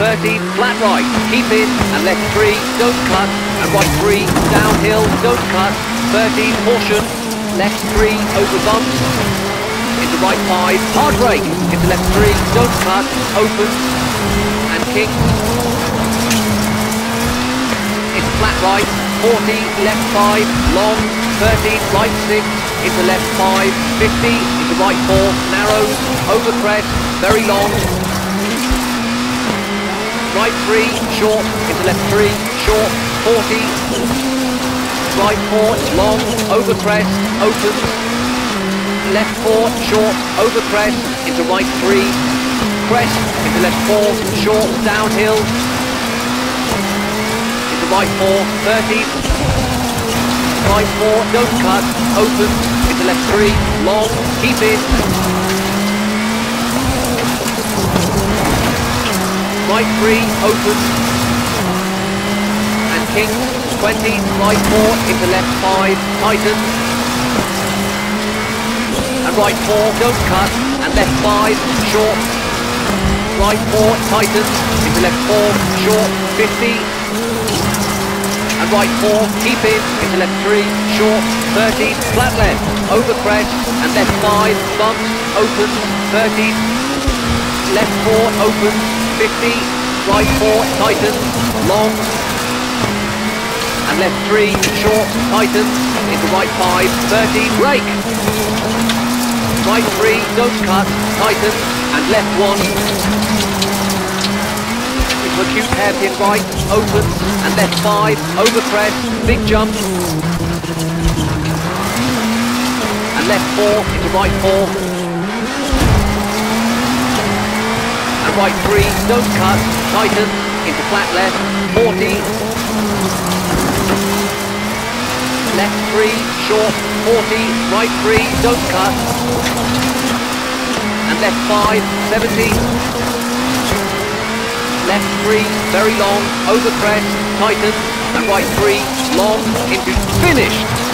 13, flat right, keep in, and left 3, don't cut, and right 3, downhill, don't cut, 13, caution, left 3, over bumps, into right 5, hard brake, into left 3, don't cut, open, and kink, into flat right, 40, left 5, long, 13, right 6, into left 5, 50, into right 4, narrows, over crest, very long, right 3, short, into left 3, short, 40, right 4, long, over crest, opens, left 4, short, over crest, into right 3, crest, into left 4, short, downhill, into right 4, 30, right 4, don't cut, open, into left 3, long, keep in, right 3, open, and kink, 20, right 4, into left 5, tighten, and right 4, don't cut, and left 5, short, right 4, tighten, into left 4, short, 50, and right 4, keep in, into left 3, short, 30, flat left, over crest, and left 5, bumps, open, 30, left 4, open, 50, right 4, tighten, long, and left 3, short, tighten, into right 5, 30, brake, right 3, don't cut, tighten, and left 1, into acute hairpin right, open, and left 5, over crest, big jump, and left 4, into right 4, and right 3, don't cut, tighten, into flat left, 40, left 3, short, 40, right 3, don't cut, and left 5, 70, left 3, very long, over crest, tighten, and right 3, long, into finished.